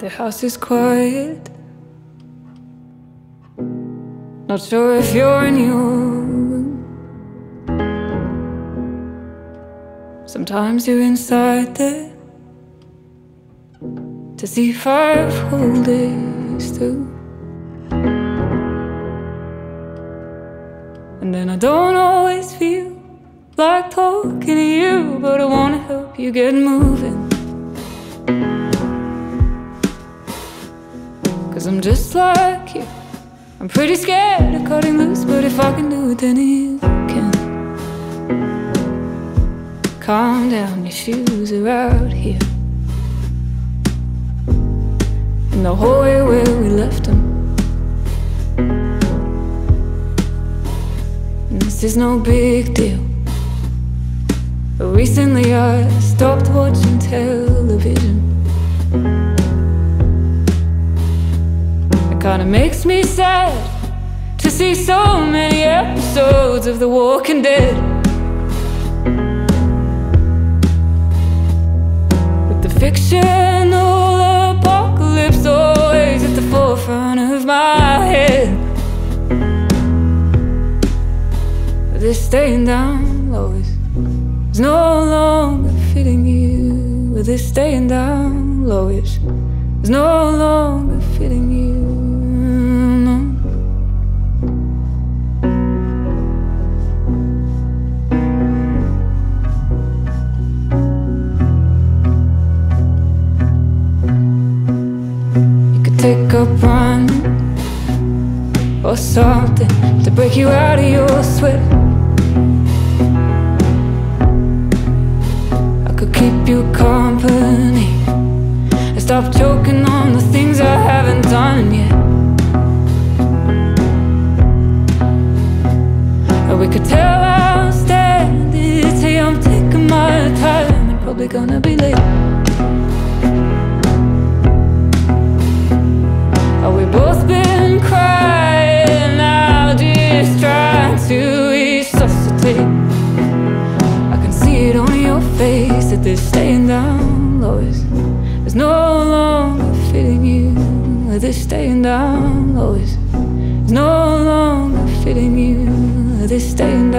The house is quiet. Not sure if you're in your room. Sometimes you're inside there to see five whole days through. And then I don't always feel like talking to you, but I wanna help you get moving. Cause I'm just like you. I'm pretty scared of cutting loose, but if I can do it, then you can. Calm down, your shoes are out here. In the hallway where we left them. And this is no big deal. But recently I stopped watching television. See so many episodes of The Walking Dead. With the fictional apocalypse always at the forefront of my head. But this staying down low is, no longer fitting you. With this staying down low is, is no longer fitting you. To break you out of your sweat. I could keep you company and stop joking on the things I haven't done yet. We could tell our standards, hey, I'm taking my time and probably gonna be late. Face that this staying down low is, no longer fitting you. This staying down low is, no longer fitting you. This staying